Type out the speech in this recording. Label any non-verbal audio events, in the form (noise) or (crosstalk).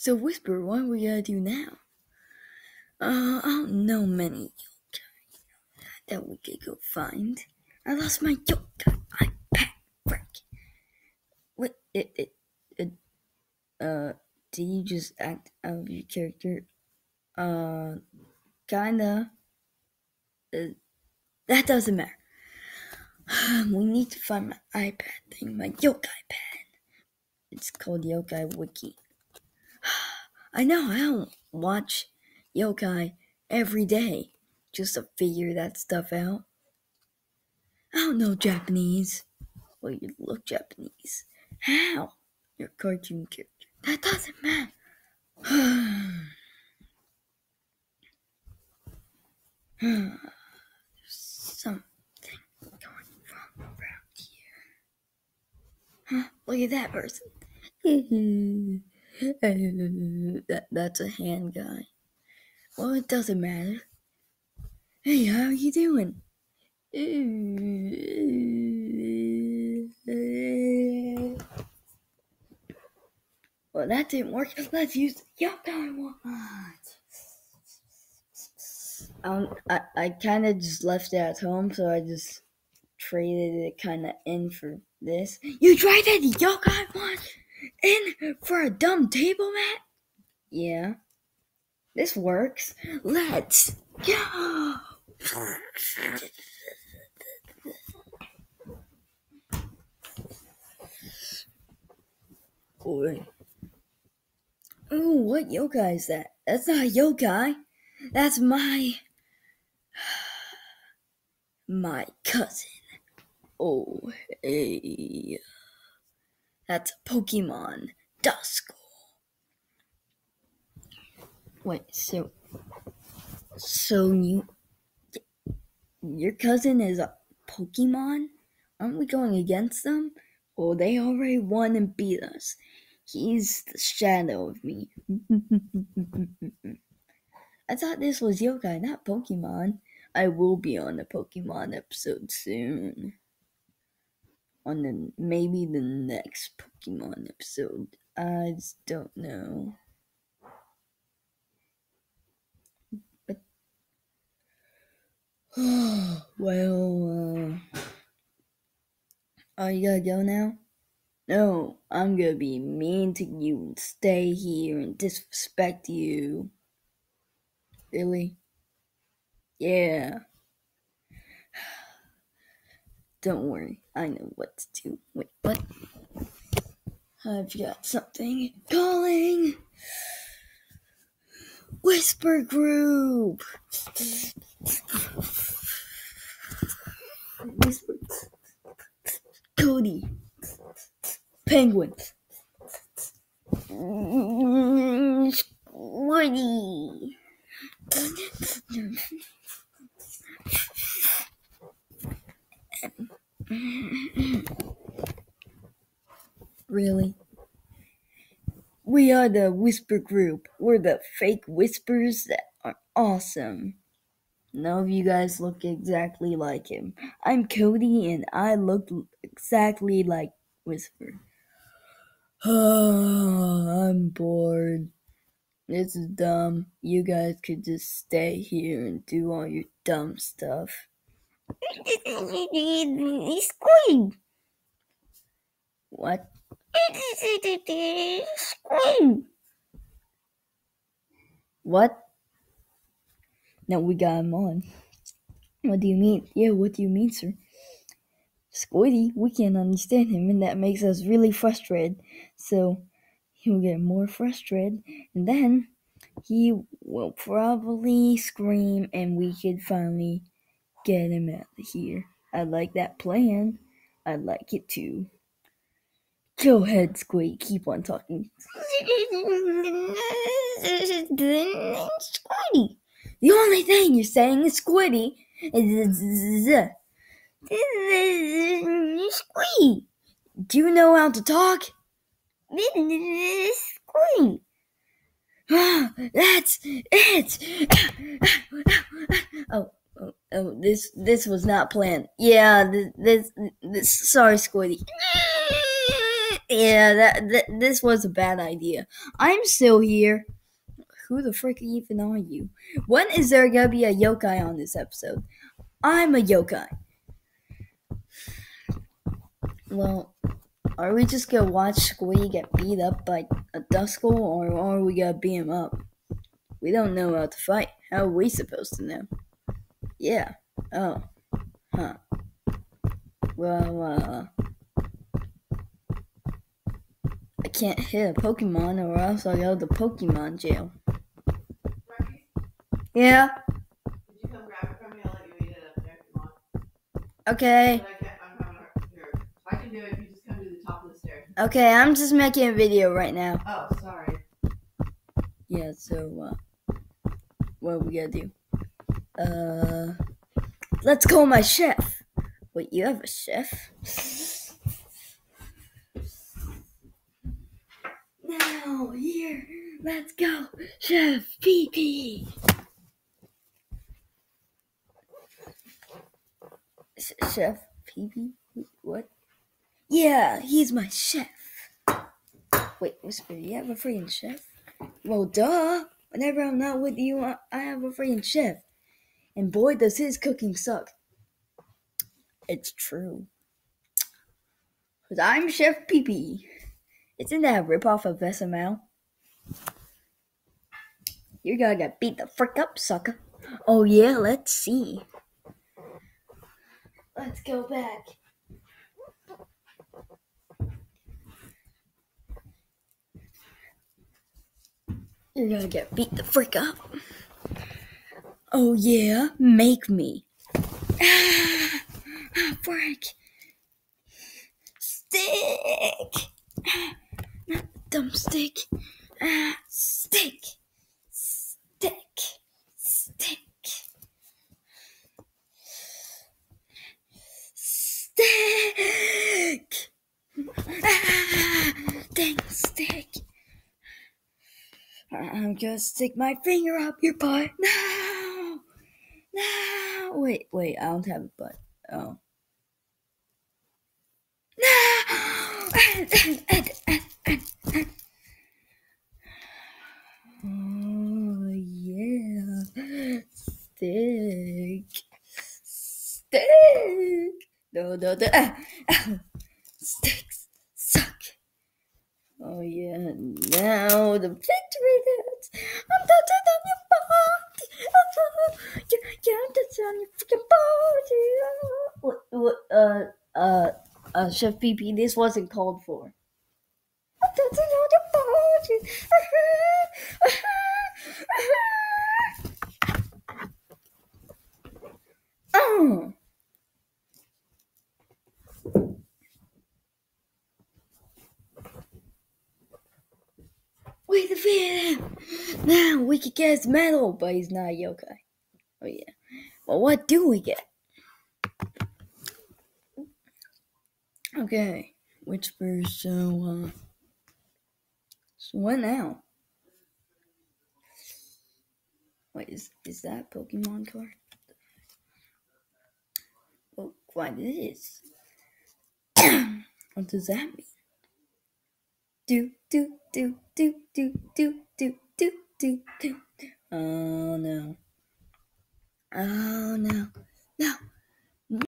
So, Whisper, what we gonna do now? Uh, I don't know many yokai that we could go find. I lost my yokai iPad. What? It, it, it, uh, did you just act out of your character? Uh, kinda. Uh, that doesn't matter. (sighs) we need to find my iPad thing, my yokai pad. It's called Yokai Wiki. I know I don't watch yokai every day just to figure that stuff out. I don't know Japanese. Well, you look Japanese. How? You're a cartoon character. That doesn't matter. (sighs) There's something going wrong around here. Huh? Look at that person. (laughs) (laughs) that, that's a hand guy. Well, it doesn't matter. Hey, how are you doing? (laughs) Well, that didn't work. Let's use the yokai one. Um, I, I kind of just left it at home, so I just traded it kind of in for this. You traded the yokai one in for a dumb table mat? Yeah. This works. Let's go. Boy. Oh, what yokai is that? That's not a yokai. That's my (sighs) my cousin. Oh, hey. That's Pokemon Duskull. Wait, so so you your cousin is a Pokemon? Aren't we going against them? Well, they already won and beat us. He's the shadow of me. (laughs) I thought this was yokai, not Pokemon. I will be on a Pokemon episode soon. On the maybe the next Pokemon episode. I just don't know. But (sighs) well, uh, oh, you gonna go now. No, I'm gonna be mean to you and stay here and disrespect you. Really? Yeah. Don't worry, I know what to do. Wait, what? I've got something calling. Whisper Group. Whisper. Cody. Penguin. Mm, Woody. Really? We are the Whisper Group. We're the fake whispers that are awesome. None of you guys look exactly like him. I'm Cody and I look exactly like Whisper. (sighs) I'm bored. This is dumb. You guys could just stay here and do all your dumb stuff. (laughs) What? Scream! What? No, we got him on. What do you mean? Yeah, what do you mean, sir? Squiddy, we can't understand him, and that makes us really frustrated. So he'll get more frustrated, and then he will probably scream, and we could finally get him out of here. I like that plan. I like it too. Go ahead, Squiddy. Keep on talking. Squiddy. The only thing you're saying is Squiddy. Squiddy. Do you know how to talk? Squiddy. Ah, that's it. Oh, oh, oh, this this was not planned. Yeah, this this, this sorry, Squiddy. Yeah, that, that this was a bad idea. I'm still here. Who the frick even are you? When is there gonna be a yokai on this episode? I'm a yokai. Well, are we just gonna watch Squee get beat up by a Duskull, or are we gonna beat him up? We don't know how to fight. How are we supposed to know? Yeah. Oh. Huh. Well, uh. I can't hit a Pokemon or else I'll go to Pokemon jail. Murphy? Yeah. Okay. Okay, I'm just making a video right now. Oh, sorry. Yeah, so, uh, what we gonna do? Uh, let's call my chef. Wait, you have a chef? Here, let's go, Chef. Sh- chef PP? What? Yeah, he's my chef. Wait, Whisper, you have a freaking chef? Well, duh. Whenever I'm not with you, I have a freaking chef. And boy, does his cooking suck. It's true. Because I'm Chef PP. Isn't that a ripoff of SML? You're gonna get beat the frick up, sucker. Oh yeah, let's see. Let's go back. You're gonna get beat the frick up. Oh yeah, make me. Ah, (sighs) ah frick. Stick. Ah, not dumb stick. Ah, stick. Stick. Stick. Stick. Ah, dang stick. I'm gonna stick my finger up your butt. No! No! Wait, wait, I don't have a butt. Oh. No! Oh, yeah. Stick. Stick. No, no, no. Sticks suck. Oh yeah, now the victory dance. I'm dancing on your body. Oh, yeah, yeah, I'm dancing on your freaking body. Oh. What, what, uh, uh, Chef PP, this wasn't called for. Oh. We defeated him! Now we can get his medal, but he's not a yokai. Oh yeah. Well, what do we get? Okay. Which verse, so, uh... So what now? Wait, is, is that Pokemon card? Oh, what is? (coughs) what does that mean? do do do do do do do do do do. Oh no. Oh no. No.